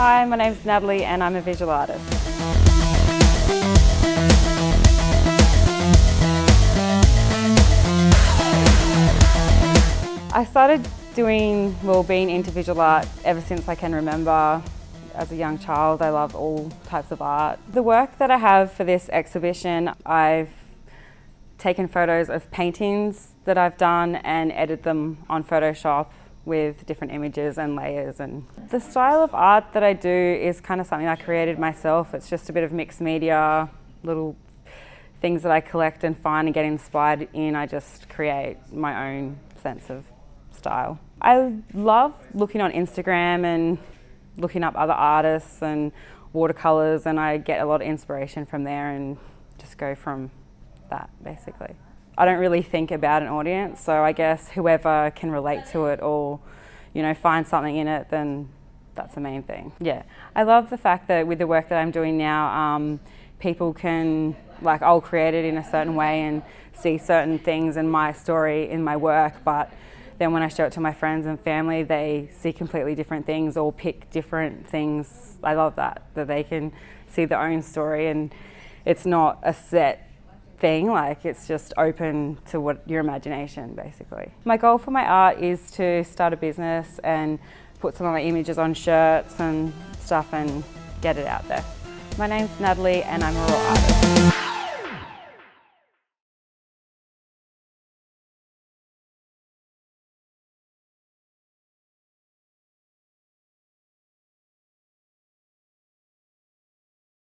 Hi, my name's Natalie and I'm a visual artist. I started doing, well, being into visual art ever since I can remember. As a young child, I love all types of art. The work that I have for this exhibition, I've taken photos of paintings that I've done and edited them on Photoshop with different images and layers and the style of art that I do is kind of something I created myself. It's just a bit of mixed media, little things that I collect and find and get inspired in. I just create my own sense of style. I love looking on Instagram and looking up other artists and watercolors and I get a lot of inspiration from there and just go from that basically. I don't really think about an audience, so I guess whoever can relate to it or, you know, find something in it, then that's the main thing. Yeah, I love the fact that with the work that I'm doing now, um, people can, like, I'll create it in a certain way and see certain things in my story in my work, but then when I show it to my friends and family, they see completely different things or pick different things. I love that, that they can see their own story and it's not a set thing, like it's just open to what your imagination basically. My goal for my art is to start a business and put some of my images on shirts and stuff and get it out there. My name's Natalie and I'm a raw artist.